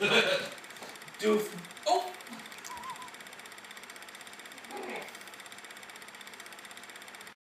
Doof.